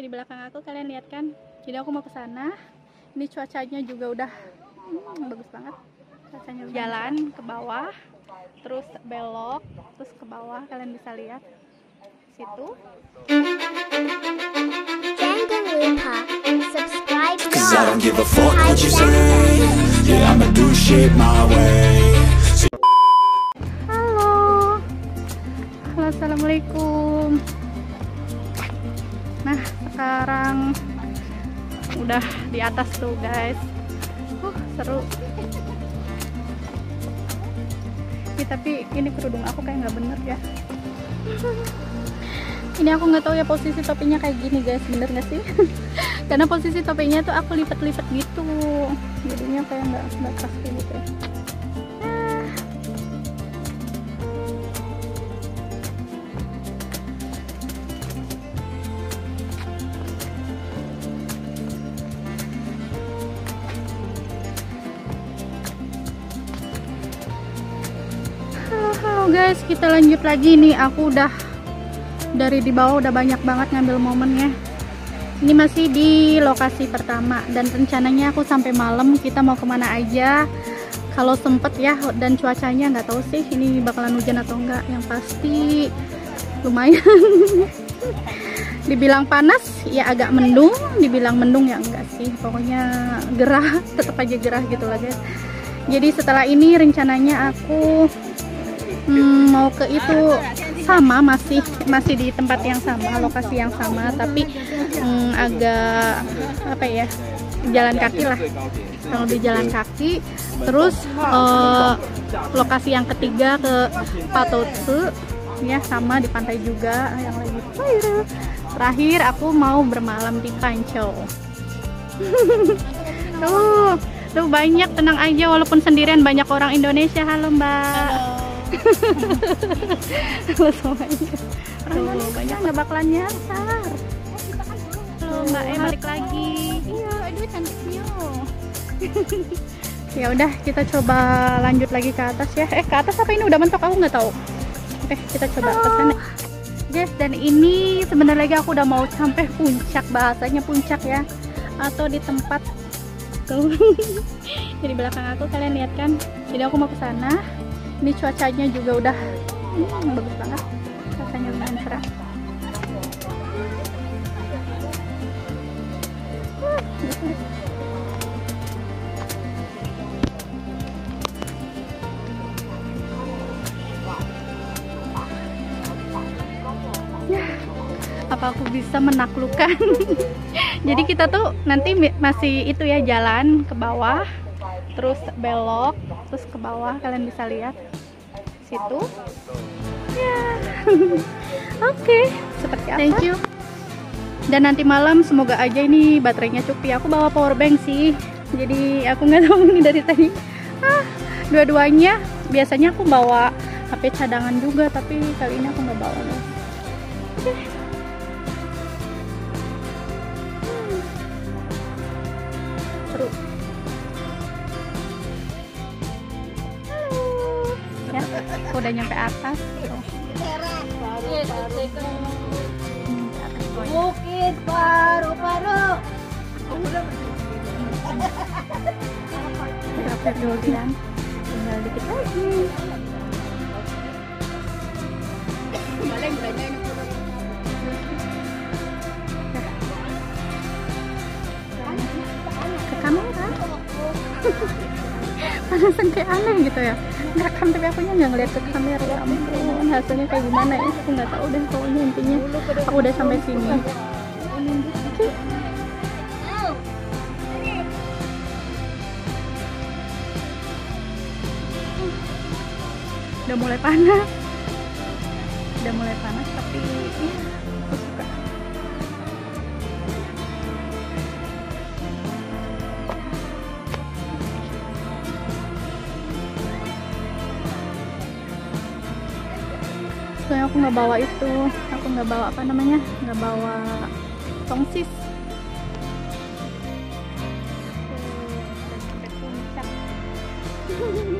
di belakang aku kalian lihat kan? Jadi aku mau ke sana. Ini cuacanya juga udah hmm, bagus banget. Cuacanya udah jalan ke bawah terus belok terus ke bawah. Kalian bisa lihat situ. Django Lupa. Subscribe Cause I don't give a fuck what you say. Yeah, I'ma do shit my way atas tuh, guys. Uh, seru. Ih, tapi ini kerudung aku kayak nggak bener ya. Ini aku nggak tahu ya posisi topinya kayak gini, guys. Bener nggak sih? Karena posisi topinya tuh aku lipat-lipat gitu. Jadinya kayak nggak nggak pas gitu ya. Guys, kita lanjut lagi nih. Aku udah dari di bawah udah banyak banget ngambil momennya. Ini masih di lokasi pertama dan rencananya aku sampai malam kita mau ke mana aja. Kalau sempet ya dan cuacanya nggak tahu sih ini bakalan hujan atau enggak. Yang pasti lumayan. dibilang panas ya agak mendung, dibilang mendung ya enggak sih. Pokoknya gerah, tetap aja gerah gitu lah guys. Jadi setelah ini rencananya aku hmm, mau ke itu sama masih masih di tempat yang sama lokasi yang sama tapi hmm, agak apa ya jalan kaki lah. Kalau di jalan kaki terus eh, lokasi yang ketiga ke Patotsu ya sama di pantai juga yang lagi viral. Terakhir aku mau bermalam di Pancau tuh tuh banyak tenang aja walaupun sendirian banyak orang Indonesia. Halo mbak. Halo semuanya. Tuh banyak nggak bakalan nyasar. Halo mbak eh balik lagi. Iya aduh cantiknya ya udah kita coba lanjut lagi ke atas ya. Eh ke atas apa ini? Udah mentok aku nggak tahu. Oke kita coba ke sana. Guys dan ini sebentar lagi aku udah mau sampai puncak bahasanya puncak ya. Atau di tempat tuh jadi belakang aku kalian lihat kan? Jadi aku mau ke sana ini cuacanya juga udah hmm, bagus banget. Cuacanya lumayan cerah. Ya, apa aku bisa menaklukkan? Jadi kita tuh nanti masih itu ya jalan ke bawah terus belok terus ke bawah. Kalian bisa lihat situ. Ya. Oke seperti apa? Thank you. Dan nanti malam semoga aja ini baterainya cukup ya. Aku bawa power bank sih. Jadi aku nggak tahu ini dari tadi. Ah dua-duanya. Biasanya aku bawa HP cadangan juga tapi kali ini aku nggak bawa. Oke. Hmm. Udah nyampe atas. Bukit Paru-Paru. Dapet dulu bilang tinggal dikit lagi ke kamera panasan kayak aneh gitu ya. Ngerekam tapi aku nggak ngeliat ke kamera. Ya ampun hasilnya kayak gimana ya. Aku nggak tahu deh pokoknya intinya. Aku udah sampai sini. Oke. udah mulai panas. Udah mulai panas tapi ya aku suka aku nggak bawa itu. Aku nggak bawa apa namanya? Nggak bawa tongsis. Tuh, udah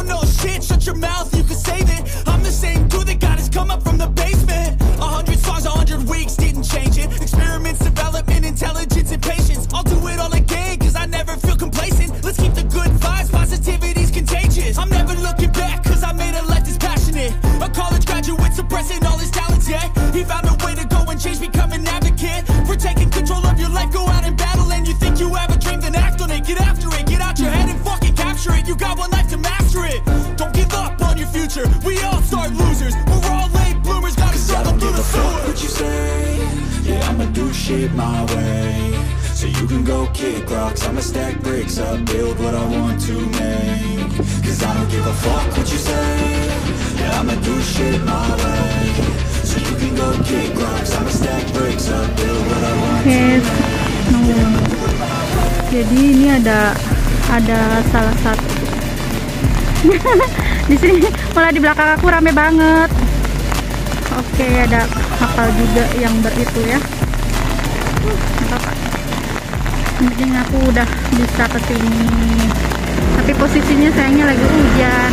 don't know shit, shut your mouth, can go kick rocks I'ma stack bricks up Build what I want to make Cause I don't give a fuck what you say Yeah, I'ma do shit my way So you can go kick rocks I'ma stack bricks up Build what I want Oke, no. Jadi ini ada ada salah satu. di sini malah di belakang aku rame banget. Oke, ada kapal juga yang beritu ya. Apa-apa. Yang penting aku udah bisa ke sini. Tapi posisinya sayangnya lagi hujan.